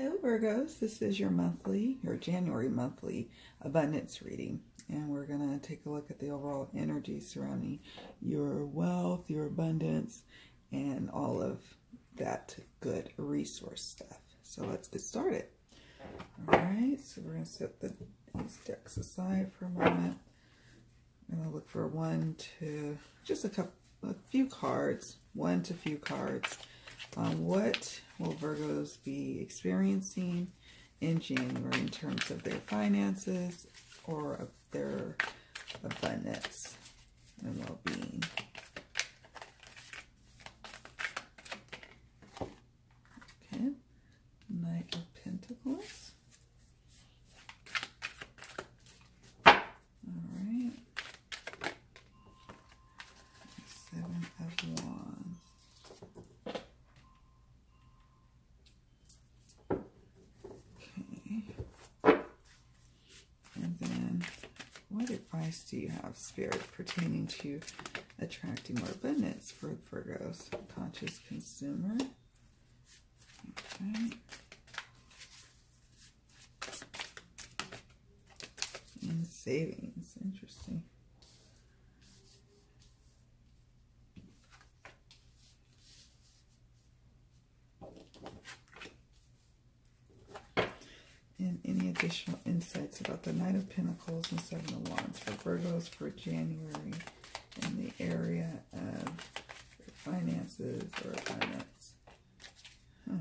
Hello Virgos, this is your monthly, your January monthly abundance reading. And we're going to take a look at the overall energy surrounding your wealth, your abundance, and all of that good resource stuff. So let's get started. All right, so we're going to set the, these decks aside for a moment. I'm going to look for one to, just a couple, a few cards, one to few cards on what will Virgos be experiencing in January in terms of their finances or of their abundance and well-being. Okay, Knight of Pentacles. All right. Seven of Wands. what advice do you have, Spirit, pertaining to attracting more abundance for Virgos? Conscious consumer. Okay. And savings. Interesting. and any additional the Knight of Pentacles and Seven of Wands for Virgos for January in the area of finances or finance. Huh.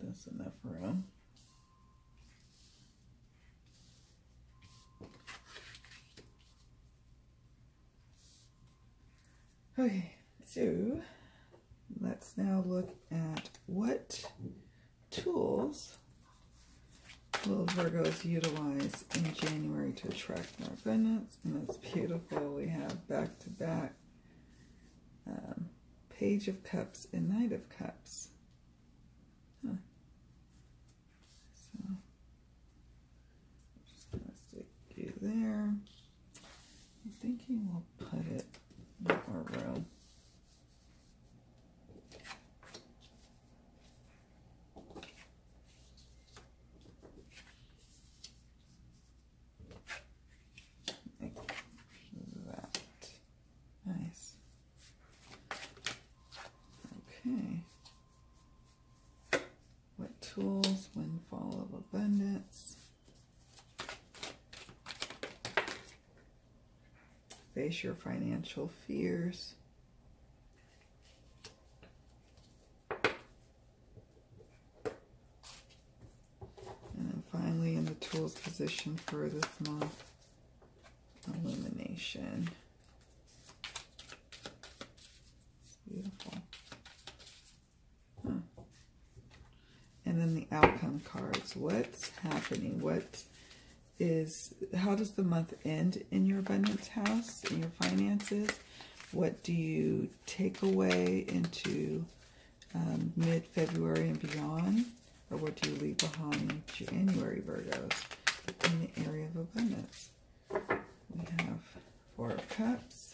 That's enough room. Okay, so let's now look at what tools will Virgos utilize in January to attract more abundance. And it's beautiful. We have back-to-back um, Page of Cups and Knight of Cups. Huh. So, I'm just going to stick you there. I'm thinking we'll put it more room. Like that. Nice. Okay. What tools, windfall of abundance. Face your financial fears. And then finally in the tools position for this month, illumination. Beautiful. Huh. And then the outcome cards. What's happening? What is how does the month end in your abundance house, in your finances? What do you take away into um, mid-February and beyond? Or what do you leave behind January, Virgos, in the area of abundance? We have Four of Cups.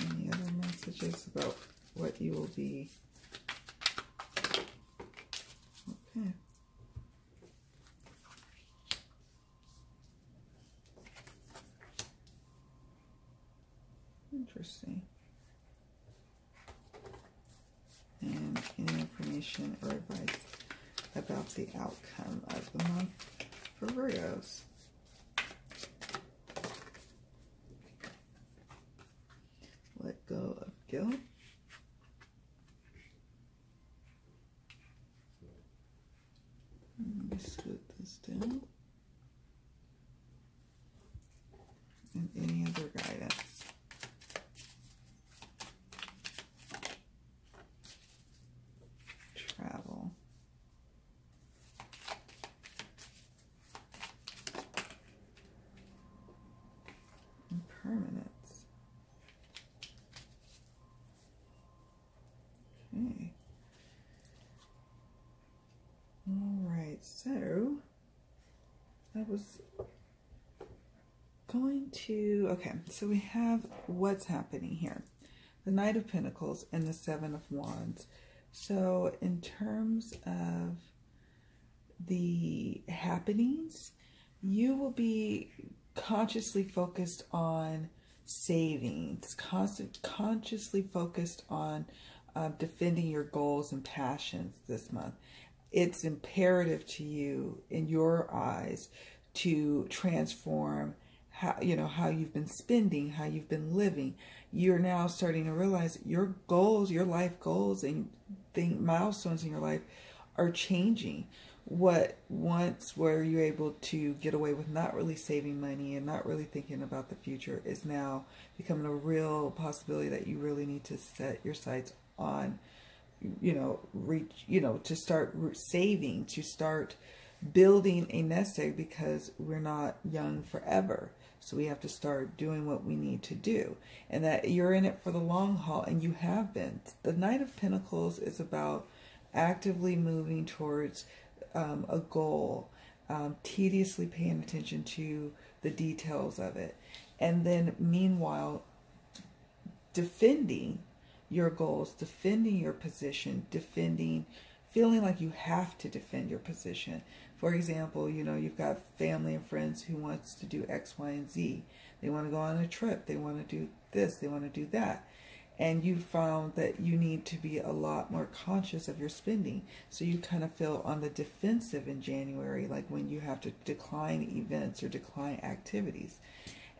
Any other messages about what you will be? Okay. Interesting. And any information or advice about the outcome of the month for Virgos. Let go of guilt. Hmm. Okay. Alright, so I was going to. Okay, so we have what's happening here the Knight of Pentacles and the Seven of Wands. So, in terms of the happenings, you will be consciously focused on savings, constant, consciously focused on uh, defending your goals and passions this month. It's imperative to you, in your eyes, to transform how you know how you've been spending, how you've been living. You're now starting to realize your goals, your life goals, and thing milestones in your life are changing what once were you able to get away with not really saving money and not really thinking about the future is now becoming a real possibility that you really need to set your sights on you know reach you know to start saving to start building a nest egg because we're not young forever. So we have to start doing what we need to do. And that you're in it for the long haul and you have been. The knight of pentacles is about actively moving towards um, a goal, um, tediously paying attention to the details of it. And then, meanwhile, defending your goals, defending your position, defending, feeling like you have to defend your position. For example, you know, you've got family and friends who wants to do X, Y, and Z. They want to go on a trip. They want to do this. They want to do that and you found that you need to be a lot more conscious of your spending. So you kind of feel on the defensive in January, like when you have to decline events or decline activities.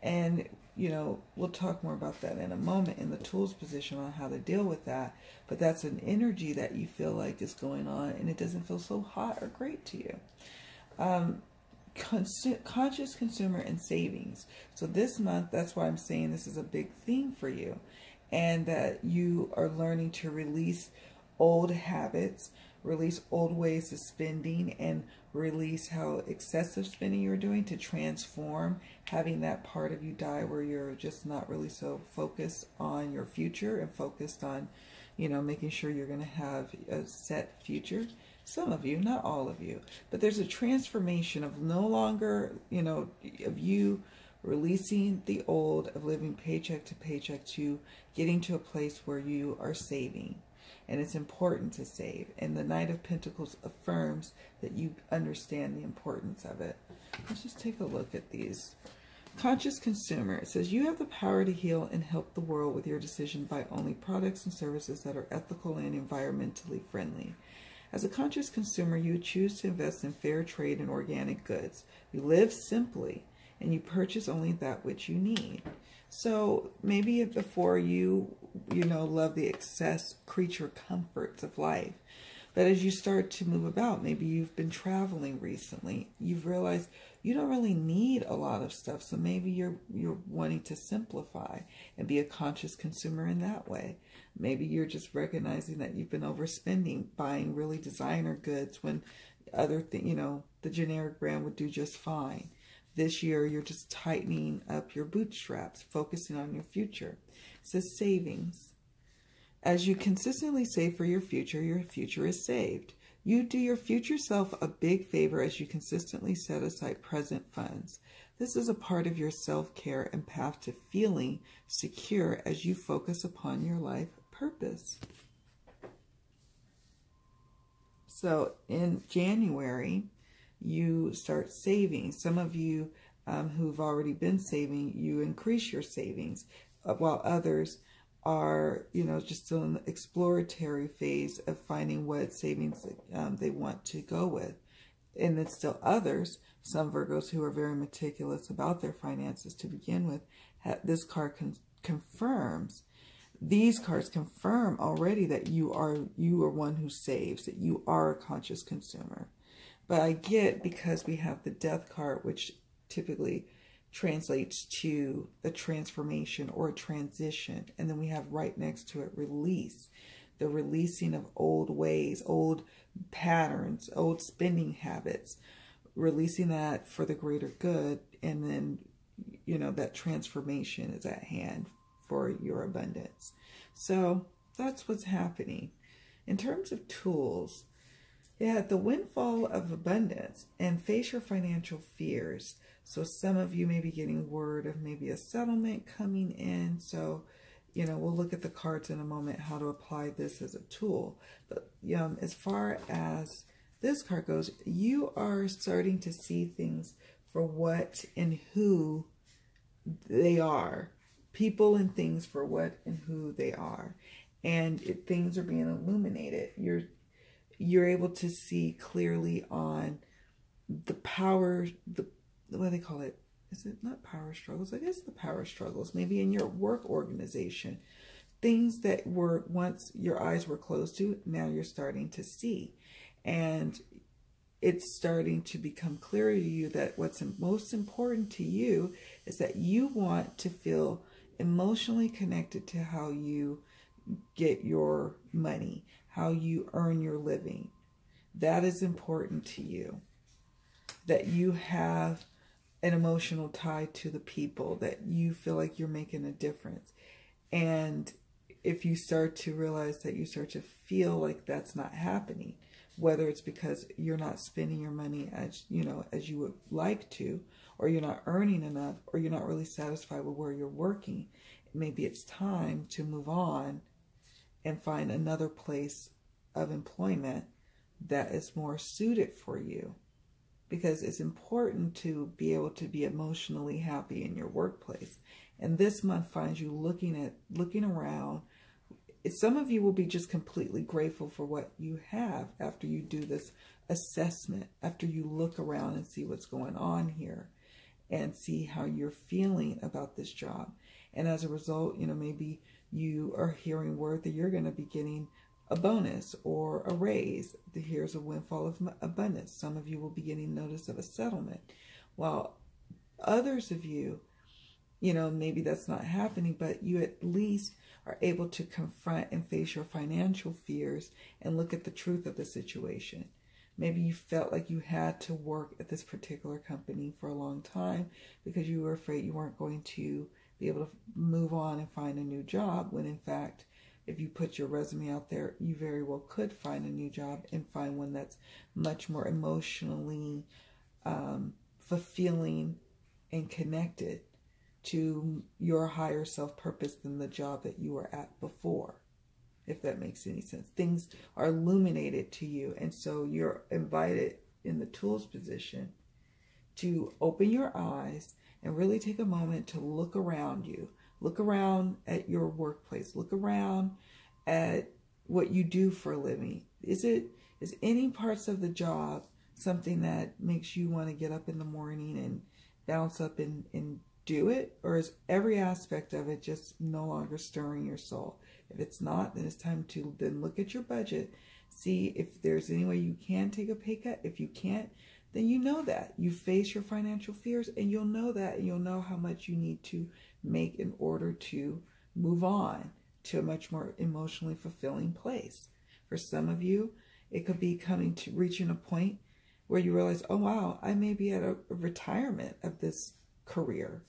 And, you know, we'll talk more about that in a moment in the tools position on how to deal with that. But that's an energy that you feel like is going on and it doesn't feel so hot or great to you. Um, conscious consumer and savings. So this month, that's why I'm saying this is a big theme for you and that you are learning to release old habits, release old ways of spending, and release how excessive spending you're doing to transform having that part of you die where you're just not really so focused on your future and focused on, you know, making sure you're going to have a set future. Some of you, not all of you, but there's a transformation of no longer, you know, of you releasing the old of living paycheck to paycheck to getting to a place where you are saving. And it's important to save. And the Knight of Pentacles affirms that you understand the importance of it. Let's just take a look at these. Conscious consumer. It says you have the power to heal and help the world with your decision buy only products and services that are ethical and environmentally friendly. As a conscious consumer, you choose to invest in fair trade and organic goods. You live simply and you purchase only that which you need. So maybe before you, you know, love the excess creature comforts of life. But as you start to move about, maybe you've been traveling recently, you've realized you don't really need a lot of stuff. So maybe you're you're wanting to simplify and be a conscious consumer in that way. Maybe you're just recognizing that you've been overspending, buying really designer goods when other thing, you know, the generic brand would do just fine. This year, you're just tightening up your bootstraps, focusing on your future. It says savings. As you consistently save for your future, your future is saved. You do your future self a big favor as you consistently set aside present funds. This is a part of your self care and path to feeling secure as you focus upon your life purpose. So in January, you start saving. Some of you um, who've already been saving, you increase your savings, uh, while others are, you know, just still in the exploratory phase of finding what savings um, they want to go with. And then still others, some Virgos who are very meticulous about their finances to begin with, this card con confirms these cards confirm already that you are you are one who saves that you are a conscious consumer but I get because we have the death card, which typically translates to a transformation or a transition. And then we have right next to it release, the releasing of old ways, old patterns, old spending habits, releasing that for the greater good. And then, you know, that transformation is at hand for your abundance. So that's what's happening. In terms of tools, Yeah, the windfall of abundance and face your financial fears. So some of you may be getting word of maybe a settlement coming in. So, you know, we'll look at the cards in a moment how to apply this as a tool. But um, as far as this card goes, you are starting to see things for what and who they are. People and things for what and who they are. And it, things are being illuminated. You're you're able to see clearly on the power, the what do they call it? Is it not power struggles? I guess the power struggles, maybe in your work organization. Things that were once your eyes were closed to, now you're starting to see. And it's starting to become clearer to you that what's most important to you is that you want to feel emotionally connected to how you get your money, how you earn your living. That is important to you. That you have an emotional tie to the people, that you feel like you're making a difference. And if you start to realize that you start to feel like that's not happening, whether it's because you're not spending your money as you know as you would like to or you're not earning enough or you're not really satisfied with where you're working maybe it's time to move on and find another place of employment that is more suited for you. Because it's important to be able to be emotionally happy in your workplace. And this month finds you looking at looking around. Some of you will be just completely grateful for what you have after you do this assessment after you look around and see what's going on here and see how you're feeling about this job and as a result you know maybe you are hearing word that you're going to be getting a bonus or a raise. Here's a windfall of abundance. Some of you will be getting notice of a settlement, while others of you, you know, maybe that's not happening, but you at least are able to confront and face your financial fears and look at the truth of the situation. Maybe you felt like you had to work at this particular company for a long time because you were afraid you weren't going to be able to move on and find a new job when in fact if you put your resume out there you very well could find a new job and find one that's much more emotionally um, fulfilling and connected to your higher self purpose than the job that you were at before if that makes any sense things are illuminated to you and so you're invited in the tools position to open your eyes and really take a moment to look around you. Look around at your workplace. Look around at what you do for a living. Is it is any parts of the job something that makes you want to get up in the morning and bounce up and, and do it? Or is every aspect of it just no longer stirring your soul? If it's not, then it's time to then look at your budget, see if there's any way you can take a pay cut. If you can't, then you know that. You face your financial fears and you'll know that and you'll know how much you need to make in order to move on to a much more emotionally fulfilling place. For some of you, it could be coming to reaching a point where you realize, oh wow, I may be at a, retirement of this career.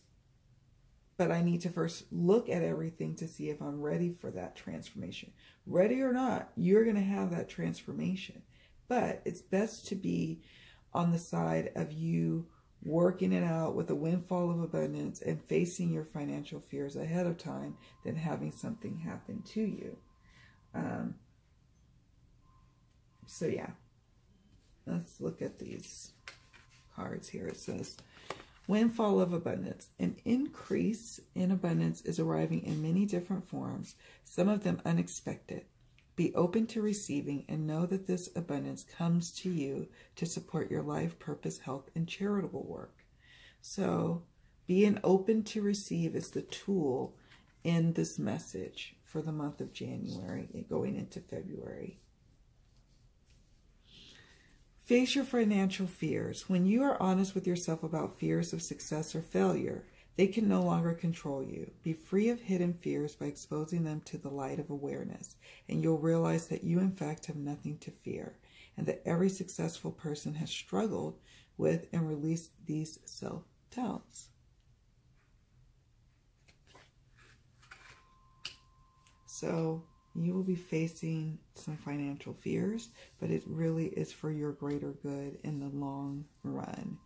But I need to first look at everything to see if I'm ready for that transformation. Ready or not, you're going to have that transformation. But it's best to be on the side of you working it out with a windfall of abundance and facing your financial fears ahead of time than having something happen to you. Um, so, yeah, let's look at these cards here. It says, Windfall of abundance. An increase in abundance is arriving in many different forms, some of them unexpected. Be open to receiving and know that this abundance comes to you to support your life, purpose, health, and charitable work. So, being open to receive is the tool in this message for the month of January and going into February. Face your financial fears. When you are honest with yourself about fears of success or failure, they can no longer control you. Be free of hidden fears by exposing them to the light of awareness, and you'll realize that you, in fact, have nothing to fear, and that every successful person has struggled with and released these self doubts. So, you will be facing some financial fears, but it really is for your greater good in the long run.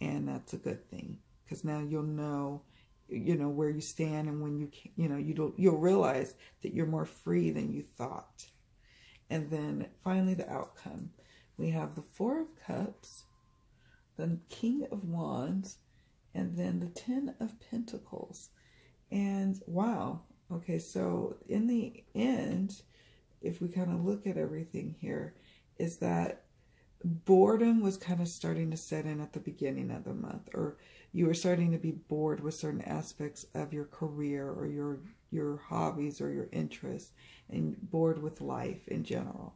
And that's a good thing because now you'll know you know where you stand and when you can, you know you don't you'll realize that you're more free than you thought. And then finally the outcome. We have the four of cups the king of wands and then the ten of pentacles. And wow okay so in the end if we kind of look at everything here is that boredom was kind of starting to set in at the beginning of the month or you were starting to be bored with certain aspects of your career or your your hobbies or your interests and bored with life in general.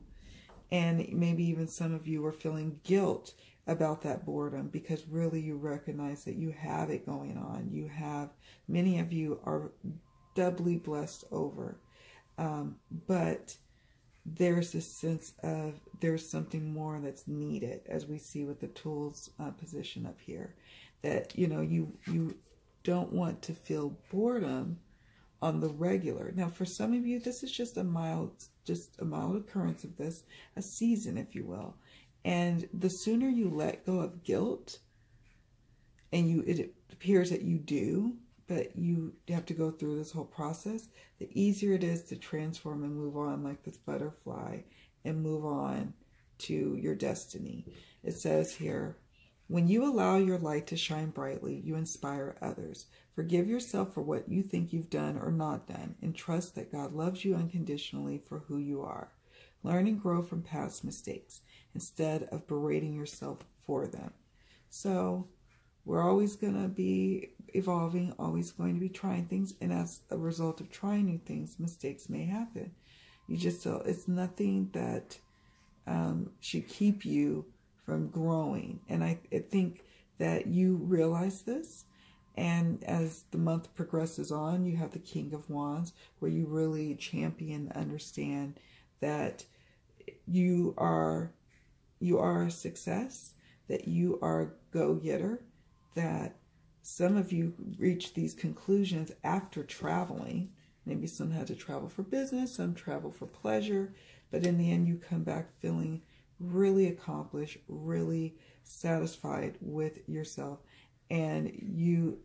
And maybe even some of you are feeling guilt about that boredom because really you recognize that you have it going on. You have many of you are doubly blessed over. Um, but there's this sense of there's something more that's needed as we see with the tools uh, position up here that you know you you don't want to feel boredom on the regular. Now for some of you this is just a mild just a mild occurrence of this a season if you will. And the sooner you let go of guilt and you it appears that you do but you have to go through this whole process, the easier it is to transform and move on like this butterfly and move on to your destiny. It says here, when you allow your light to shine brightly, you inspire others. Forgive yourself for what you think you've done or not done, and trust that God loves you unconditionally for who you are. Learn and grow from past mistakes instead of berating yourself for them. So, we're always going to be evolving, always going to be trying things. And as a result of trying new things, mistakes may happen. You just, so it's nothing that um, should keep you from growing. And I, I think that you realize this. And as the month progresses on, you have the King of Wands, where you really champion, understand that you are you are a success, that you are a go-getter, that some of you reach these conclusions after traveling. Maybe some had to travel for business, some travel for pleasure, but in the end, you come back feeling really accomplished, really satisfied with yourself. And you,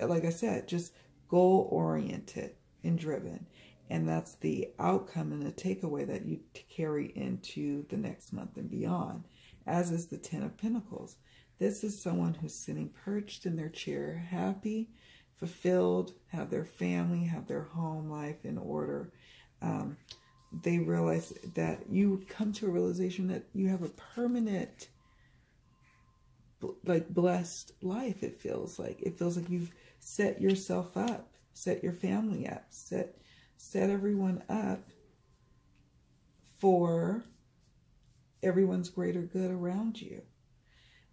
like I said, just goal oriented and driven. And that's the outcome and the takeaway that you carry into the next month and beyond, as is the Ten of Pentacles. This is someone who's sitting perched in their chair, happy, fulfilled, have their family, have their home life in order. Um, they realize that you come to a realization that you have a permanent, like blessed life. It feels like it feels like you've set yourself up, set your family up, set set everyone up for everyone's greater good around you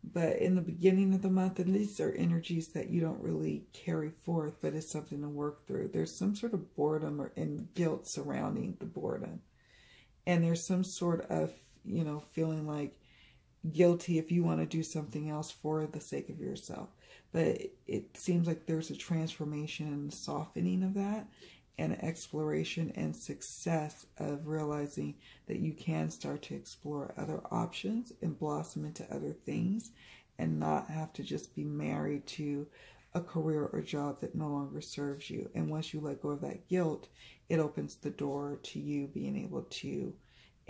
but in the beginning of the month, and these are energies that you don't really carry forth, but it's something to work through. There's some sort of boredom or and guilt surrounding the boredom, and there's some sort of you know feeling like guilty if you want to do something else for the sake of yourself. But it, seems like there's a transformation and softening of that, and exploration and success of realizing that you can start to explore other options and blossom into other things and not have to just be married to a career or job that no longer serves you. And once you let go of that guilt, it opens the door to you being able to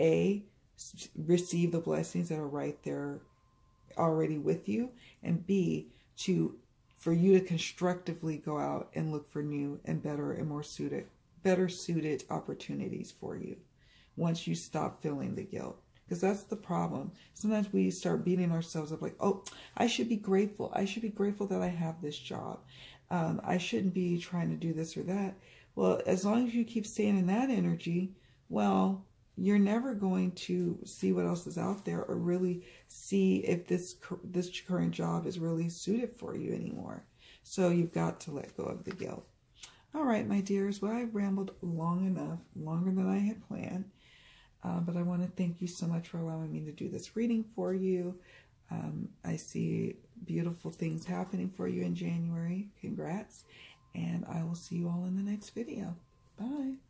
A, receive the blessings that are right there already with you, and B, to for you to constructively go out and look for new and better and more suited better suited opportunities for you once you stop feeling the guilt. Because that's the problem. Sometimes we start beating ourselves up like oh i should be grateful. I should be grateful that i have this job. Um, i shouldn't be trying to do this or that. Well as long as you keep staying in that energy well you're never going to see what else is out there or really see if this this current job is really suited for you anymore. So you've got to let go of the guilt. All right, my dears. Well, I rambled long enough, longer than I had planned. Uh, but I want to thank you so much for allowing me to do this reading for you. Um, I see beautiful things happening for you in January. Congrats. And I will see you all in the next video. Bye.